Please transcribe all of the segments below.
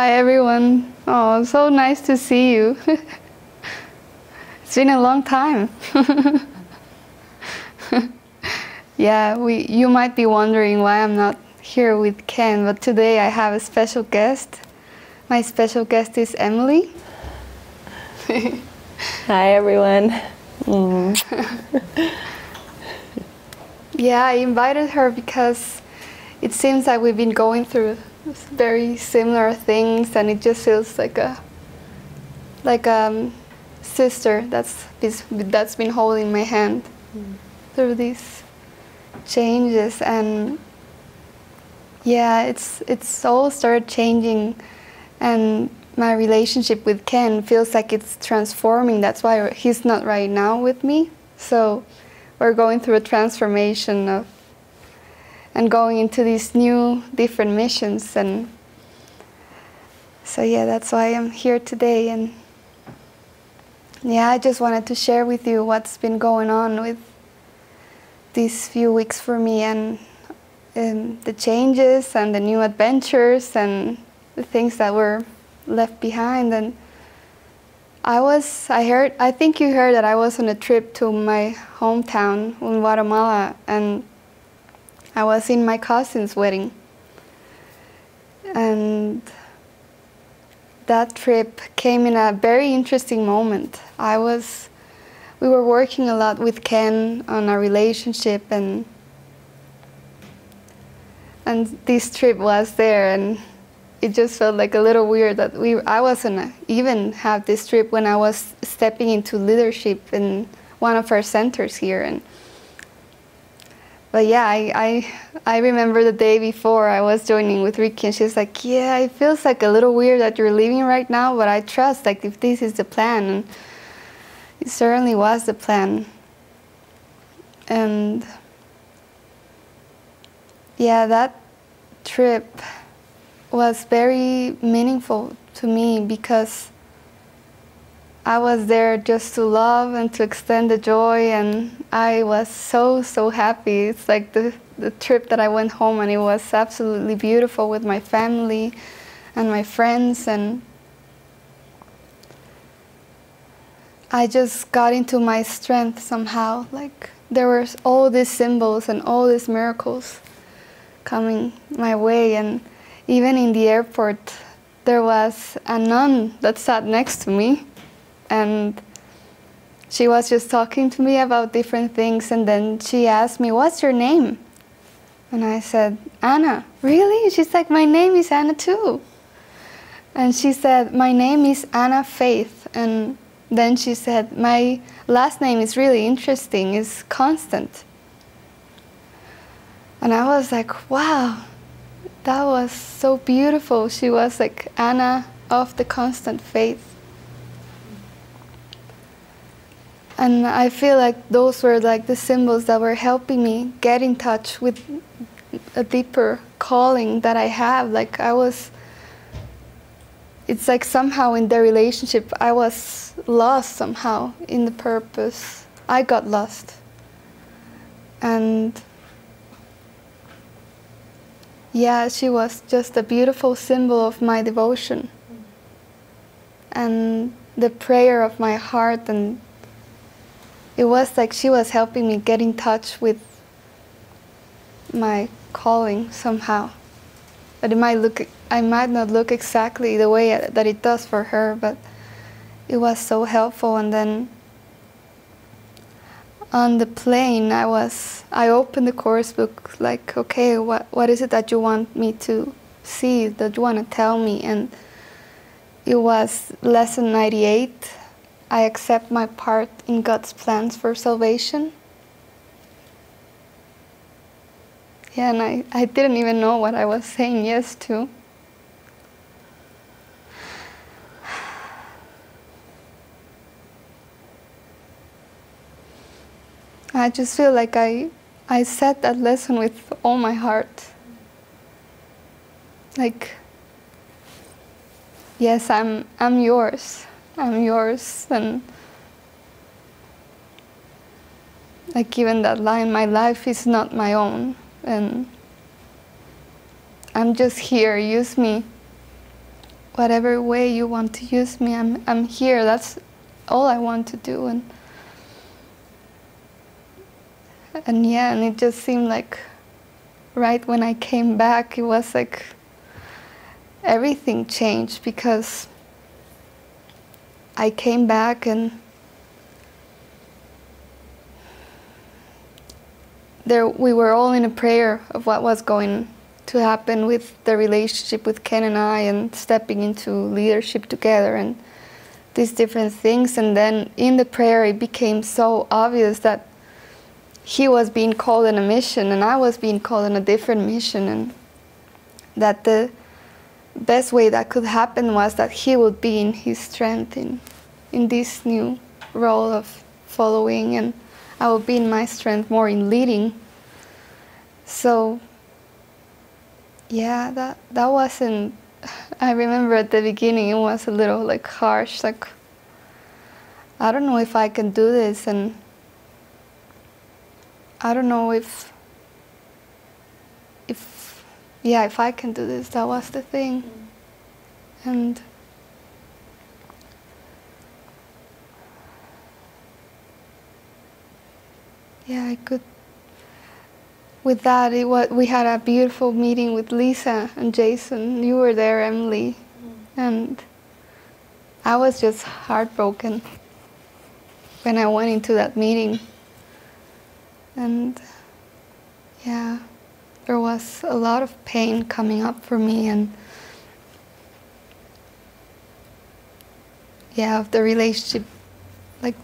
Hi. Everyone. Oh, so nice to see you. it's been a long time. yeah, we, you might be wondering why I'm not here with Ken, but today I have a special guest. My special guest is Emily. Hi, everyone. Mm. yeah, I invited her because it seems like we've been going through very similar things, and it just feels like a like a um, sister that's that's been holding my hand mm. through these changes, and yeah, it's it's all started changing, and my relationship with Ken feels like it's transforming. That's why he's not right now with me. So we're going through a transformation of and going into these new different missions and so yeah that's why i'm here today and yeah i just wanted to share with you what's been going on with these few weeks for me and, the changes and the new adventures and the things that were left behind and I was I heard I think you heard that I was on a trip to my hometown in Guatemala and I was in my cousin's wedding. And that trip came in a very interesting moment. I was, we were working a lot with Ken on our relationship and and this trip was there and it just felt like a little weird that we I wasn't even have this trip when I was stepping into leadership in one of our centers here and but yeah, I, I, I remember the day before I was joining with Ricky, and she's like, "Yeah, it feels like a little weird that you're leaving right now, but I trust like if this is the plan." And it certainly was the plan. And yeah, that trip was very meaningful to me because I was there just to love and to extend the joy, and I was so, so happy. It's like the, the trip that I went home, and it was absolutely beautiful with my family and my friends, and I just got into my strength somehow. Like there were all these symbols and all these miracles coming my way, and even in the airport, there was a nun that sat next to me and she was just talking to me about different things and then she asked me what's your name? And i said anna. Really? She's like my name is anna too. And she said my name is anna faith. And then she said my last name is really interesting it's constant. And i was like wow that was so beautiful. She was like anna of the constant faith and I feel like those were like the symbols that were helping me get in touch with a deeper calling that I have. Like I was, it's like somehow in the relationship I was lost somehow in the purpose. I got lost. And yeah, she was just a beautiful symbol of my devotion and the prayer of my heart and it was like she was helping me get in touch with my calling somehow. But it might look, I might not look exactly the way that it does for her, but it was so helpful. And then on the plane, I was, I opened the course book like, okay, what, what is it that you want me to see, that you want to tell me? And it was lesson 98 I accept my part in God's plans for salvation. Yeah, and I, I didn't even know what I was saying yes to. I just feel like I, I said that lesson with all my heart. Like, yes, I'm, I'm yours. I'm yours and like even that line my life is not my own and I'm just here. Use me. Whatever way you want to use me, I'm I'm here. That's all I want to do. And and yeah, and it just seemed like right when I came back, it was like everything changed because I came back and there we were all in a prayer of what was going to happen with the relationship with Ken and I and stepping into leadership together and these different things. And then in the prayer it became so obvious that he was being called on a mission and I was being called on a different mission and that the best way that could happen was that he would be in his strength in in this new role of following and I would be in my strength more in leading. So yeah, that that wasn't I remember at the beginning it was a little like harsh, like I don't know if I can do this and I don't know if if yeah, if I can do this, that was the thing. And yeah, I could. With that, it was, we had a beautiful meeting with Lisa and Jason. You were there, Emily, mm-hmm. and I was just heartbroken when I went into that meeting. And yeah, there was a lot of pain coming up for me, and yeah, of the relationship, like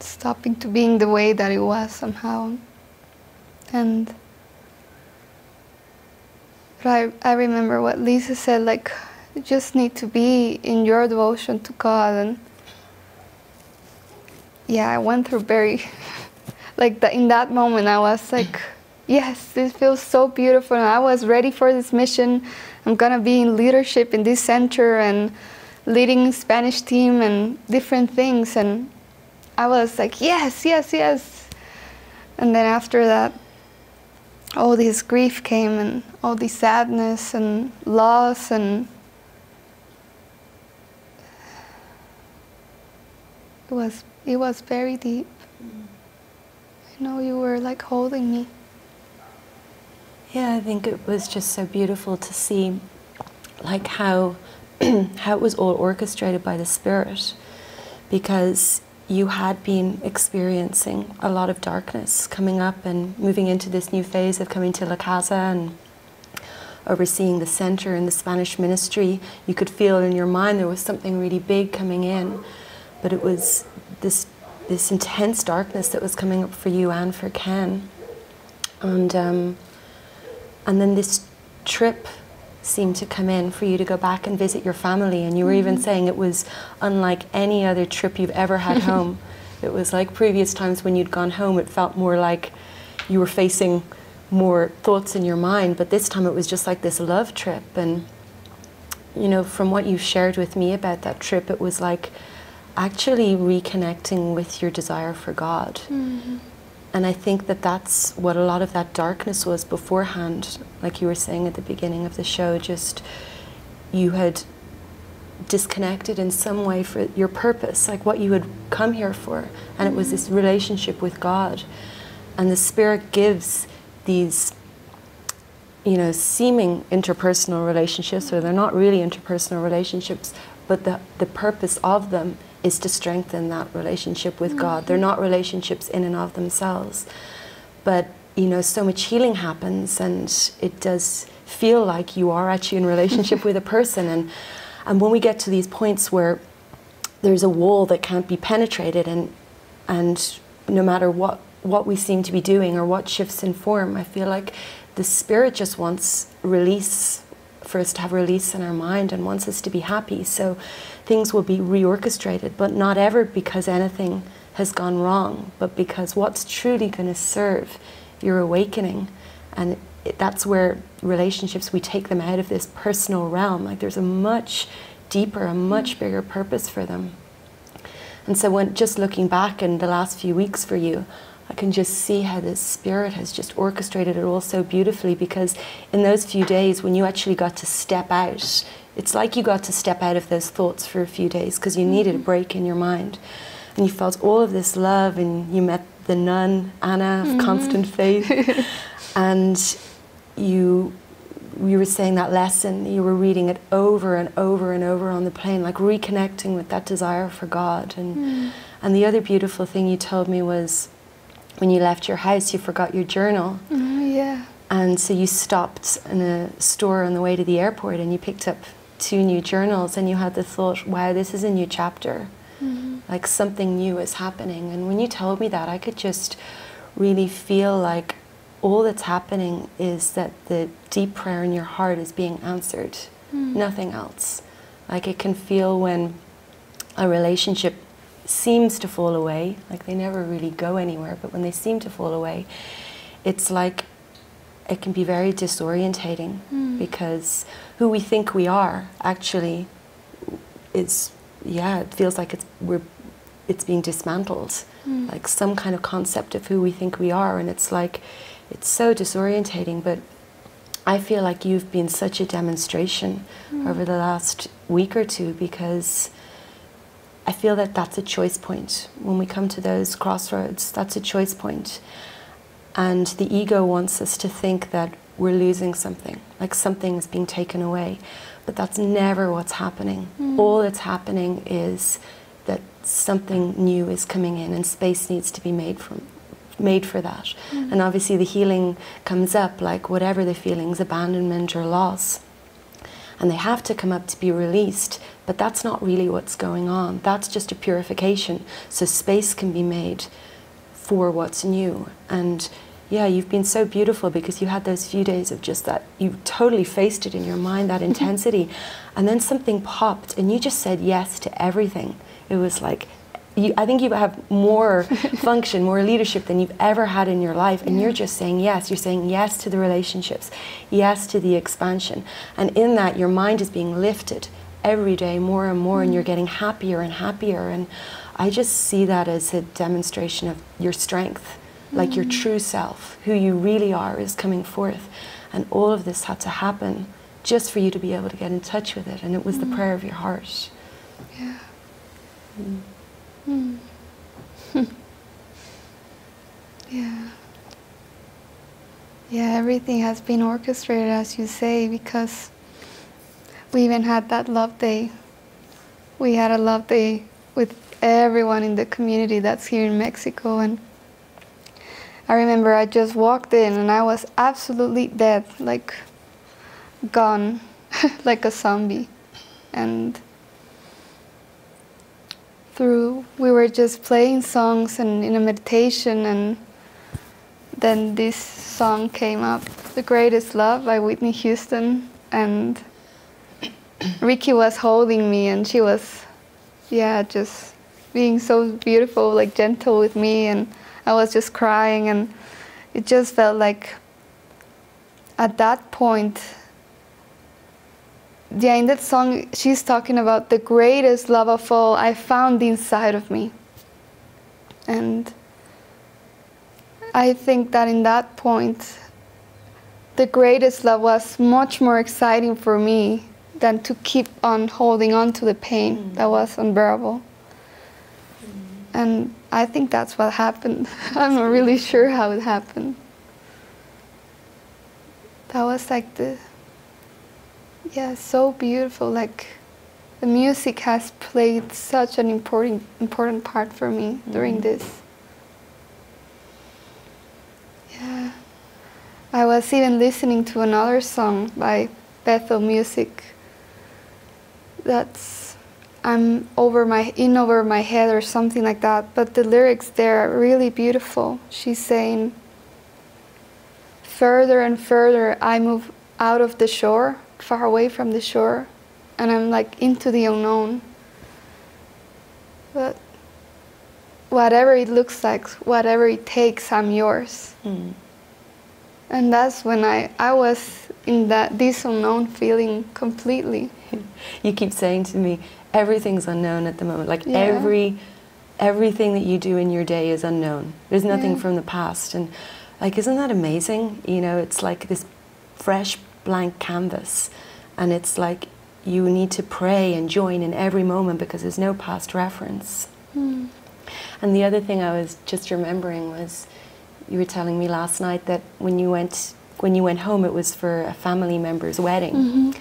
stopping to being the way that it was somehow. And but I, I remember what Lisa said, like, you just need to be in your devotion to God. And yeah, I went through very, like, the, in that moment, I was like, yes, this feels so beautiful. I was ready for this mission. I'm going to be in leadership in this center and leading Spanish team and different things. And I was like, yes, yes, yes. And then after that, all this grief came and all this sadness and loss and it was it was very deep. I know you were like holding me. Yeah, I think it was just so beautiful to see like how how it was all orchestrated by the spirit because you had been experiencing a lot of darkness coming up and moving into this new phase of coming to La Casa and overseeing the center and the Spanish ministry. You could feel in your mind there was something really big coming in, but it was this this intense darkness that was coming up for you and for Ken, and um, and then this trip seemed to come in for you to go back and visit your family. And you were even mm-hmm. saying it was unlike any other trip you've ever had home. It was like previous times when you'd gone home, it felt more like you were facing more thoughts in your mind. But this time it was just like this love trip. And, you know, from what you've shared with me about that trip, it was like actually reconnecting with your desire for God. Mm-hmm. And I think that that's what a lot of that darkness was beforehand, like you were saying at the beginning of the show, just you had disconnected in some way for your purpose, like what you had come here for. And it was this mm-hmm. relationship with God. And the Spirit gives these, you know, seeming interpersonal relationships, or they're not really interpersonal relationships, but the, the purpose of them is to strengthen that relationship with God. They're not relationships in and of themselves. But, you know, so much healing happens and it does feel like you are actually in relationship with a person. And, and when we get to these points where there's a wall that can't be penetrated and, and no matter what, what we seem to be doing or what shifts in form, I feel like the Spirit just wants release for us to have release in our mind and wants us to be happy. So things will be reorchestrated, but not ever because anything has gone wrong, but because what's truly going to serve your awakening. And it, that's where relationships, we take them out of this personal realm. Like there's a much deeper, a much bigger purpose for them. And so when just looking back in the last few weeks for you, I can just see how the Spirit has just orchestrated it all so beautifully because in those few days when you actually got to step out, it's like you got to step out of those thoughts for a few days because you needed a break in your mind. And you felt all of this love, and you met the nun, Anna, of constant faith. and you you were saying that lesson, you were reading it over and over and over on the plane, like reconnecting with that desire for God. And, Mm. and the other beautiful thing you told me was when you left your house, you forgot your journal. Mm, yeah. And so you stopped in a store on the way to the airport and you picked up two new journals and you had the thought, wow, this is a new chapter. Mm. Like something new is happening. And when you told me that, I could just really feel like all that's happening is that the deep prayer in your heart is being answered, Mm. nothing else. Like it can feel when a relationship seems to fall away, like they never really go anywhere, but when they seem to fall away, it's like it can be very disorientating Mm. because who we think we are actually is yeah it feels like it's we're it's being dismantled Mm. like some kind of concept of who we think we are and it's like it's so disorientating but I feel like you've been such a demonstration Mm. over the last week or two because I feel that that's a choice point when we come to those crossroads that's a choice point and the ego wants us to think that we're losing something, like something is being taken away. But that's never what's happening. Mm. All that's happening is that something new is coming in and space needs to be made from made for that. Mm. And obviously the healing comes up like whatever the feelings, abandonment or loss. And they have to come up to be released, but that's not really what's going on. That's just a purification. So space can be made for what's new. And yeah, you've been so beautiful because you had those few days of just that, you totally faced it in your mind, that intensity. And then something popped and you just said yes to everything. It was like, you, I think you have more function, more leadership than you've ever had in your life. And you're just saying yes. You're saying yes to the relationships, yes to the expansion. And in that, your mind is being lifted every day more and more, and you're getting happier and happier. And I just see that as a demonstration of your strength, like your true self, who you really are, is coming forth. And all of this had to happen just for you to be able to get in touch with it. And it was the prayer of your heart. Yeah. Mm. Mm. yeah. Yeah, everything has been orchestrated, as you say, because we even had that love day. We had a love day with everyone in the community that's here in Mexico, and I remember I just walked in and I was absolutely dead, like gone, like a zombie, and through we were just playing songs and in a meditation and then this song came up the greatest love by whitney houston and ricky was holding me and she was yeah just being so beautiful like gentle with me and i was just crying and it just felt like at that point yeah, in that song, she's talking about the greatest love of all I found inside of me. And I think that in that point, the greatest love was much more exciting for me than to keep on holding on to the pain that was unbearable. And I think that's what happened. I'm not really sure how it happened. That was like the yeah, so beautiful. Like the music has played such an important important part for me during Mhm. this. Yeah. I was even listening to another song by Bethel Music that's I'm over my in over my head or something like that, but the lyrics there are really beautiful. She's saying further and further I move out of the shore, far away from the shore, and I'm like into the unknown. But whatever it looks like, whatever it takes, I'm yours. Mm. And that's when I, I was in that this unknown feeling completely. You keep saying to me, everything's unknown at the moment. Like Yeah. every everything that you do in your day is unknown. There's nothing Yeah. from the past. And like, isn't that amazing? You know, it's like this fresh blank canvas. And it's like you need to pray and join in every moment because there's no past reference. Mm. And the other thing I was just remembering was you were telling me last night that when you went when you went home it was for a family member's wedding. Mhm.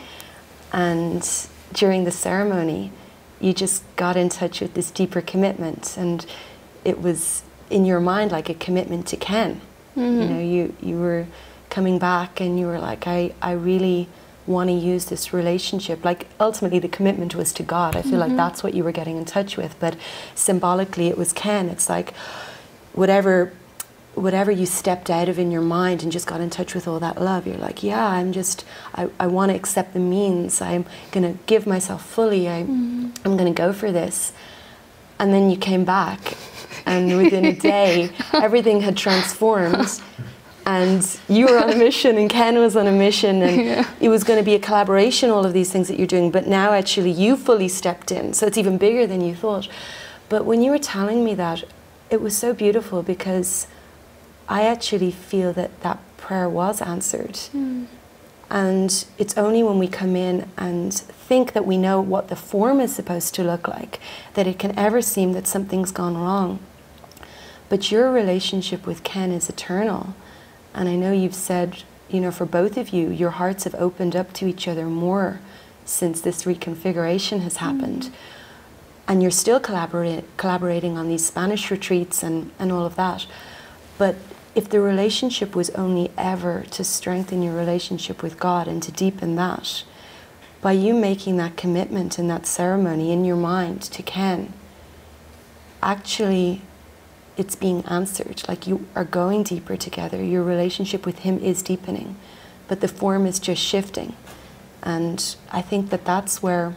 And during the ceremony you just got in touch with this deeper commitment and it was in your mind like a commitment to Ken. You Mhm. know, you you were coming back and you were like I I really want to use this relationship. Like ultimately the commitment was to God. I feel like Mhm. that's what you were getting in touch with, but symbolically it was Ken. It's like whatever whatever you stepped out of in your mind and just got in touch with all that love, you're like, yeah, I'm just, I, I want to accept the means. I'm going to give myself fully. I, Mhm. I'm going to go for this. And then you came back, and within a day, everything had transformed. And you were on a mission, and Ken was on a mission, and Yeah. it was going to be a collaboration, all of these things that you're doing. But now, actually, you fully stepped in. So it's even bigger than you thought. But when you were telling me that, it was so beautiful because I actually feel that that prayer was answered. Mm. And it's only when we come in and think that we know what the form is supposed to look like that it can ever seem that something's gone wrong. But your relationship with Ken is eternal. And I know you've said, you know, for both of you, your hearts have opened up to each other more since this reconfiguration has happened. And you're still collaborate, collaborating on these Spanish retreats and, and all of that. But if the relationship was only ever to strengthen your relationship with God and to deepen that, by you making that commitment in that ceremony in your mind to Ken, actually it's being answered. Like you are going deeper together. Your relationship with Him is deepening, but the form is just shifting. And I think that that's where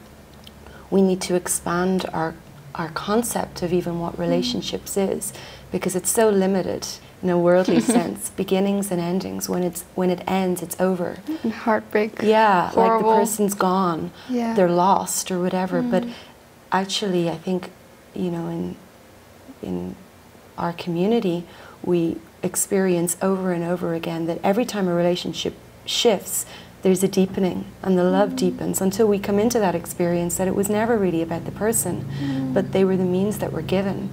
we need to expand our our concept of even what mm-hmm. relationships is, because it's so limited in a worldly sense. Beginnings and endings. When it's when it ends, it's over. And heartbreak. Yeah, like the person's gone, Yeah. they're lost or whatever. But Mm. actually, I think, you know, in in our community, we experience over and over again that every time a relationship shifts, there's a deepening and the love deepens until we come into that experience that it was never really about the person, but they were the means that were given.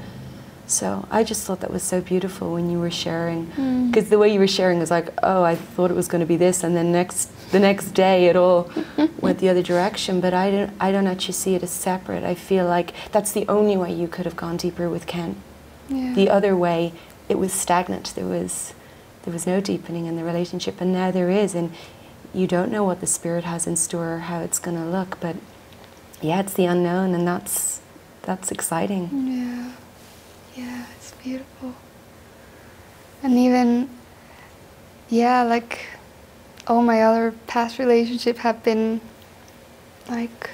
So I just thought that was so beautiful when you were sharing, Mm. because the way you were sharing was like, oh, I thought it was going to be this, and then next the next day it all went the other direction. But I don't, I don't actually see it as separate. I feel like that's the only way you could have gone deeper with Ken. Yeah. The other way, it was stagnant. There was, there was no deepening in the relationship, and now there is, and you don't know what the spirit has in store or how it's going to look. But yeah, it's the unknown, and that's that's exciting. Yeah, yeah, it's beautiful. And even, yeah, like all my other past relationships have been like,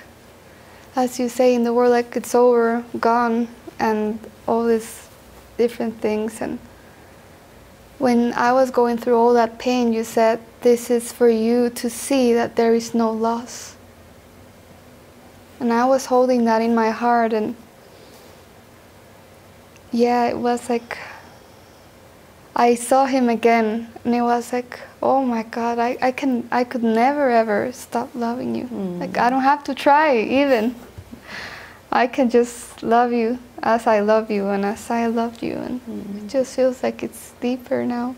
as you say, in the world, like it's over, gone, and all these different things. And when I was going through all that pain, you said, This is for you to see that there is no loss. And I was holding that in my heart, and yeah, it was like I saw him again, and it was like, oh my God, I, I can I could never ever stop loving you. Mm. Like I don't have to try even. I can just love you as I love you and as I loved you, and Mm. it just feels like it's deeper now.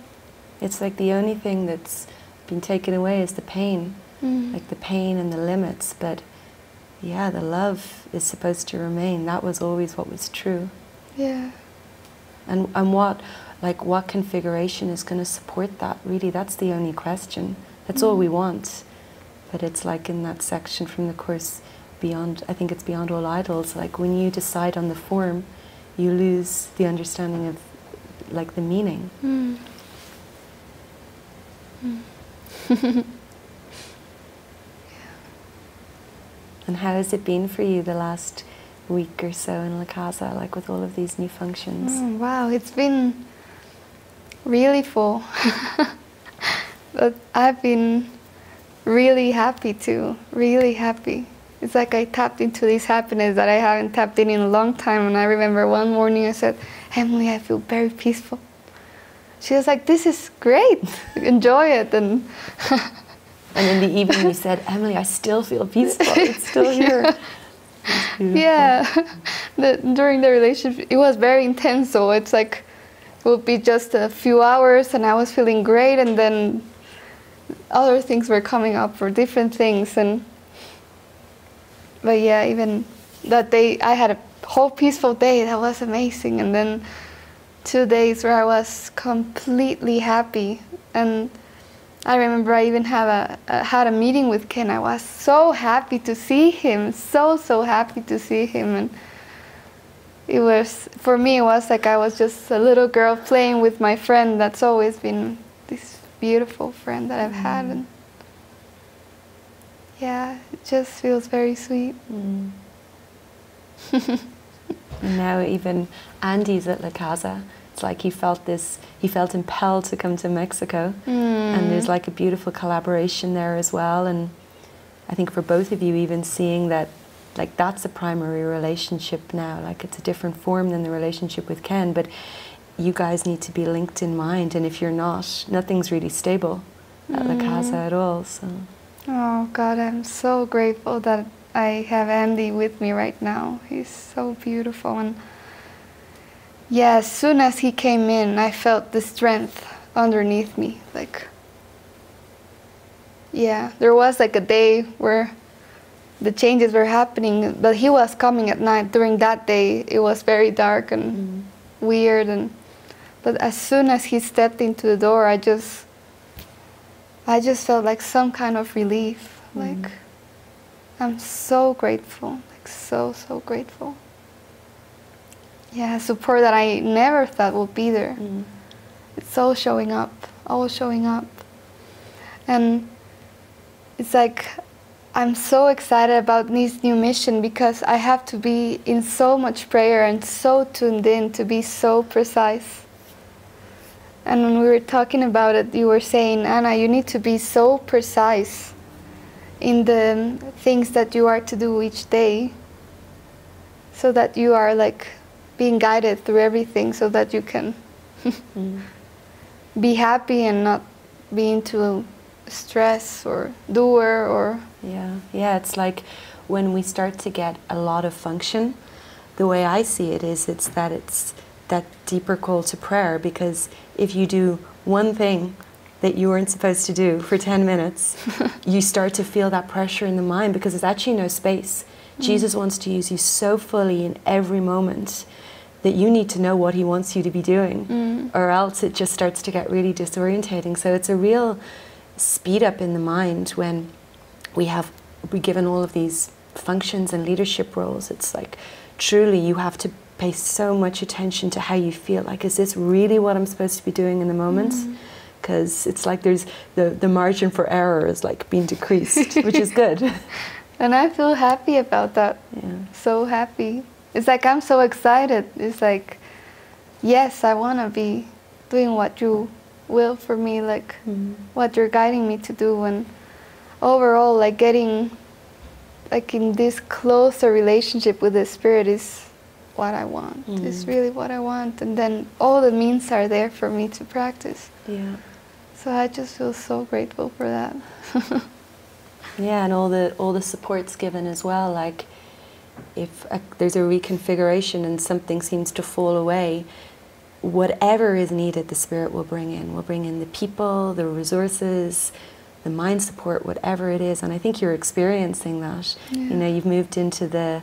It's like the only thing that's been taken away is the pain, Mm. like the pain and the limits. But yeah, the love is supposed to remain. That was always what was true. yeah, And and what like what configuration is going to support that? Really, that's the only question. That's all we want. But it's like in that section from the course beyond. I think it's beyond all idols. Like when you decide on the form, you lose the understanding of like the meaning. Mm. And how has it been for you the last week or so in La Casa, like with all of these new functions? Mm, wow, it's been really full. but I've been really happy too, really happy. it's like I tapped into this happiness that I haven't tapped in in a long time. And I remember one morning I said, Emily, I feel very peaceful. She was like, this is great, enjoy it. And, and in the evening you said, Emily, I still feel peaceful, it's still here. Yeah, the, during the relationship, it was very intense. So it's like, it would be just a few hours and I was feeling great and then other things were coming up for different things and but yeah even that day I had a whole peaceful day that was amazing and then two days where I was completely happy and I remember I even have a, had a meeting with Ken. I was so happy to see him, so so happy to see him, and it was for me. It was like I was just a little girl playing with my friend. That's always been this beautiful friend that I've mm. had, and yeah, it just feels very sweet. Mm. now even Andy's at La Casa. Like he felt this, he felt impelled to come to Mexico. Mm. And there's like a beautiful collaboration there as well. And I think for both of you, even seeing that, like that's a primary relationship now. Like it's a different form than the relationship with Ken. But you guys need to be linked in mind. And if you're not, nothing's really stable at La Casa mm. at all. So. Oh God, I'm so grateful that I have Andy with me right now. He's so beautiful and yeah, as soon as he came in, I felt the strength underneath me. Like, yeah, there was like a day where the changes were happening, but he was coming at night. During that day, it was very dark and mm. weird. And but as soon as he stepped into the door, I just, I just felt like some kind of relief. Mm. Like, I'm so grateful. Like so so grateful yeah, support that I never thought would be there. Mm. It's all showing up, all showing up. And it's like I'm so excited about this new mission because I have to be in so much prayer and so tuned in to be so precise. And when we were talking about it, you were saying, Ana, you need to be so precise in the things that you are to do each day so that you are like being guided through everything so that you can mm. be happy and not be into stress or doer or yeah yeah it's like when we start to get a lot of function the way i see it is it's that it's that deeper call to prayer because if you do one thing that you weren't supposed to do for 10 minutes you start to feel that pressure in the mind because there's actually no space mm. jesus wants to use you so fully in every moment that you need to know what he wants you to be doing, mm. or else it just starts to get really disorientating. So it's a real speed up in the mind when we have we given all of these functions and leadership roles. It's like truly you have to pay so much attention to how you feel. Like, is this really what I'm supposed to be doing in the moment? Because mm. it's like there's the, the margin for error is like being decreased, which is good. And I feel happy about that. Yeah. So happy. It's like I'm so excited. It's like, yes, I want to be doing what you will for me, like mm. what you're guiding me to do, and overall, like getting like in this closer relationship with the spirit is what I want. Mm. It's really what I want, and then all the means are there for me to practice. Yeah. So I just feel so grateful for that. yeah, and all the all the supports given as well, like if a, there's a reconfiguration and something seems to fall away, whatever is needed, the Spirit will bring in. Will bring in the people, the resources, the mind support, whatever it is. And I think you're experiencing that. Yeah. You know, you've moved into the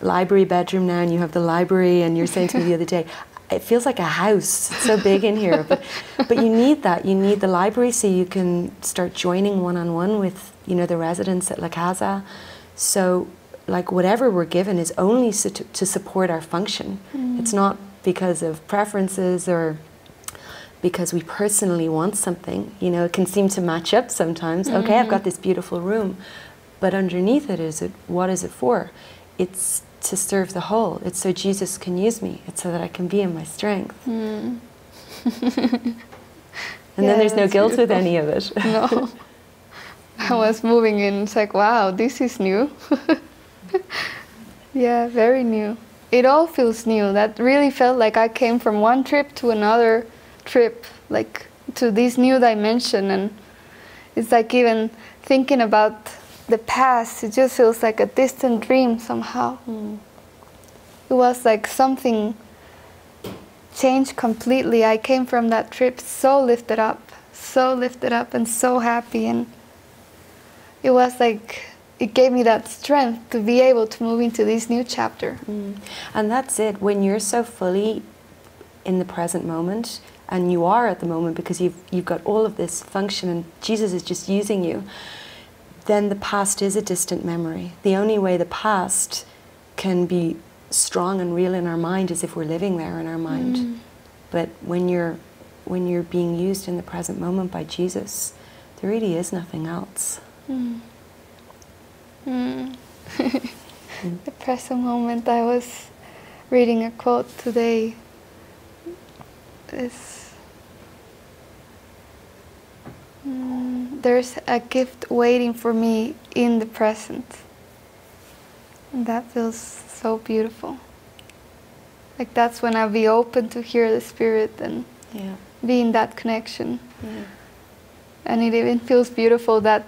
library bedroom now, and you have the library. And you're saying to me the other day, it feels like a house. It's so big in here, but but you need that. You need the library so you can start joining one on one with you know the residents at La Casa. So like whatever we're given is only to, to support our function. Mm. It's not because of preferences or because we personally want something. You know, it can seem to match up sometimes. Mm-hmm. Okay, I've got mm-hmm. this beautiful room, but underneath it is it what is it for? It's to serve the whole. It's so Jesus can use me. It's so that I can be in my strength. Mm. and yeah, then there's no guilt beautiful. with any of it. no. I was moving in. It's like, wow, this is new. yeah, very new. It all feels new. That really felt like I came from one trip to another trip, like to this new dimension. And it's like even thinking about the past, it just feels like a distant dream somehow. Mm. It was like something changed completely. I came from that trip so lifted up, so lifted up and so happy and it was like it gave me that strength to be able to move into this new chapter. Mm. And that's it. When you're so fully in the present moment, and you are at the moment because you've you've got all of this function, and Jesus is just using you. Then the past is a distant memory. The only way the past can be strong and real in our mind is if we're living there in our mind. Mm. But when you're when you're being used in the present moment by Jesus, there really is nothing else. Mm. Mm. the present moment. I was reading a quote today. Is mm, there's a gift waiting for me in the present. And that feels so beautiful. Like that's when I'll be open to hear the spirit and Yeah. be in that connection. Yeah. And it even feels beautiful that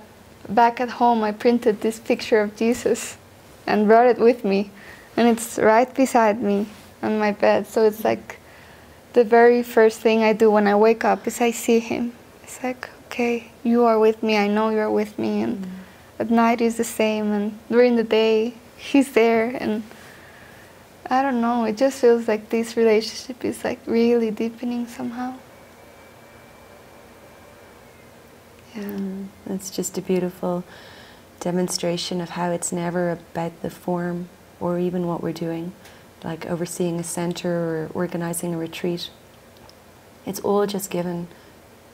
back at home I printed this picture of Jesus and brought it with me. And it's right beside me on my bed. So it's like the very first thing I do when I wake up is I see him. It's like, okay, you are with me. I know you're with me. And mm. at night is the same. And during the day, he's there. And I don't know, it just feels like this relationship is like really deepening somehow. Yeah. Mm, It's just a beautiful demonstration of how it's never about the form or even what we're doing, like overseeing a center or organizing a retreat. It's all just given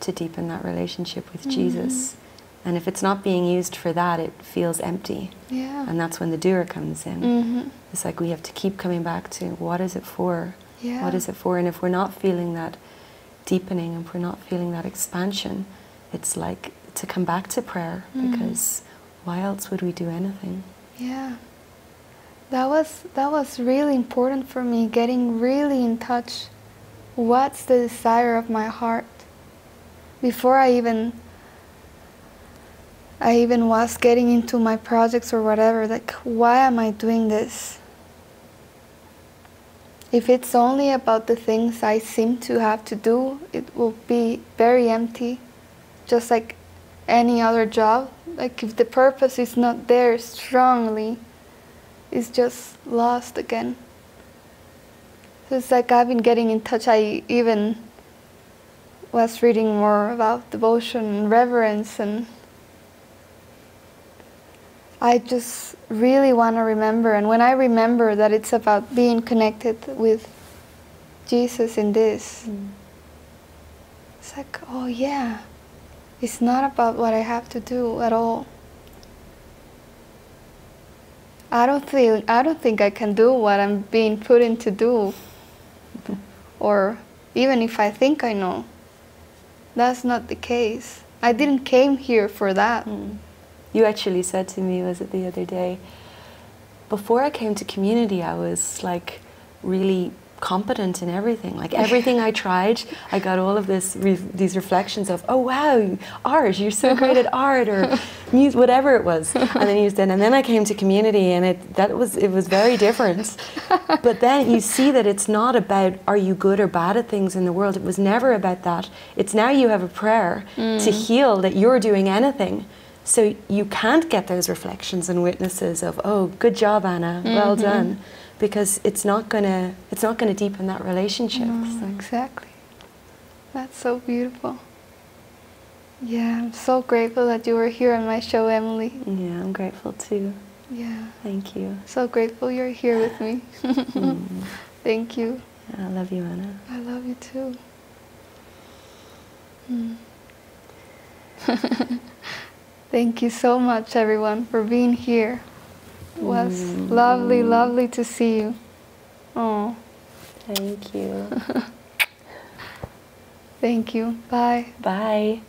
to deepen that relationship with Jesus. And if it's not being used for that, it feels empty. Yeah. And that's when the doer comes in. hmm It's like we have to keep coming back to what is it for? Yeah. What is it for? And if we're not feeling that deepening, if we're not feeling that expansion, it's like to come back to prayer Mhm. because why else would we do anything? Yeah. That was that was really important for me getting really in touch what's the desire of my heart before I even I even was getting into my projects or whatever like why am I doing this if it's only about the things I seem to have to do it will be very empty just like any other job like if the purpose is not there strongly it's just lost again. So it's like i've been getting in touch. I even was reading more about devotion and reverence and i just really want to remember. And when i remember that it's about being connected with jesus in this mm. it's like oh yeah it's not about what I have to do at all. I don't feel I don't think I can do what I'm being put in to do. or even if I think I know. That's not the case. I didn't came here for that. Mm. You actually said to me, was it the other day, before I came to community, I was like really competent in everything. Like everything I tried, I got all of this re- these reflections of, oh wow, art, you're so great at art or music, whatever it was. And then you then and then I came to community, and it that was it was very different. but then you see that it's not about are you good or bad at things in the world. It was never about that. It's now you have a prayer to mm. heal that you're doing anything. So you can't get those reflections and witnesses of, oh, good job, Ana, well mm-hmm. done, because it's not gonna it's not gonna deepen that relationship. No, So- exactly. That's so beautiful. Yeah, I'm so grateful that you were here on my show, Emily. Yeah, I'm grateful too. Yeah, Thank you. so grateful you're here with me. Mm. Thank you. I love you, Ana. I love you too. Mm. Thank you so much, everyone, for being here. It was Mm. lovely, lovely to see you. Oh, Thank you. thank you. Bye. Bye.